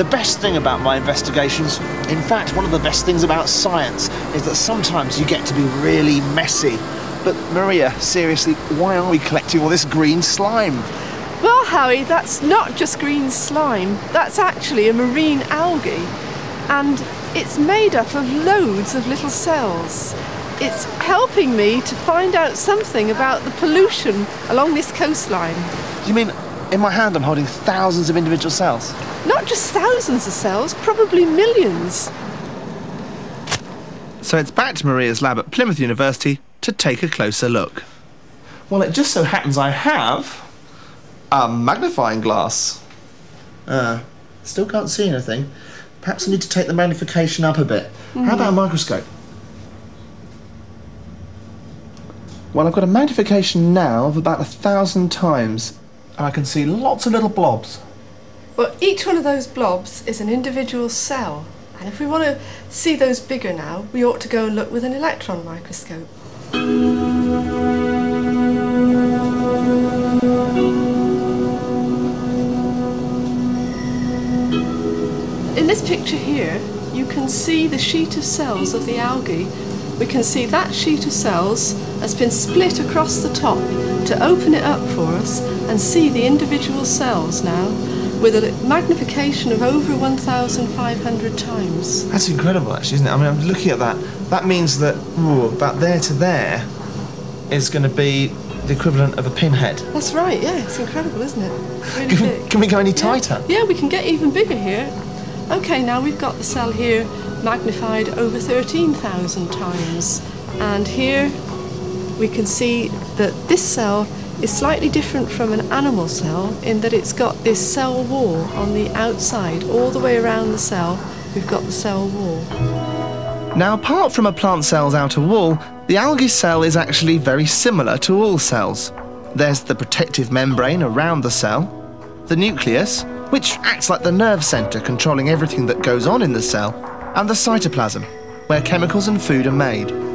The best thing about my investigations, in fact, one of the best things about science, is that sometimes you get to be really messy. But Maria, seriously, why are we collecting all this green slime? Well, Howie, that's not just green slime. That's actually a marine algae. And it's made up of loads of little cells. It's helping me to find out something about the pollution along this coastline. You mean in my hand I'm holding thousands of individual cells? Not just thousands of cells, probably millions. So it's back to Maria's lab at Plymouth University to take a closer look. Well, it just so happens I have a magnifying glass. Uh, still can't see anything. Perhaps I need to take the magnification up a bit. How about a microscope? Well, I've got a magnification now of about a thousand times, and I can see lots of little blobs. Well, each one of those blobs is an individual cell. And if we want to see those bigger now, we ought to go and look with an electron microscope. In this picture here, you can see the sheet of cells of the algae. We can see that sheet of cells has been split across the top to open it up for us and see the individual cells now with a magnification of over 1,500 times. That's incredible, actually, isn't it? I mean, I'm looking at that. That means that ooh, about there to there is going to be the equivalent of a pinhead. That's right, yeah, it's incredible, isn't it? Really Can we, can we go any Yeah. tighter? Yeah, we can get even bigger here. Okay, now we've got the cell here magnified over 13,000 times. And here we can see that this cell is slightly different from an animal cell in that it's got this cell wall on the outside. All the way around the cell, we've got the cell wall. Now, apart from a plant cell's outer wall, the algae cell is actually very similar to all cells. There's the protective membrane around the cell, the nucleus, which acts like the nerve centre controlling everything that goes on in the cell, and the cytoplasm, where chemicals and food are made.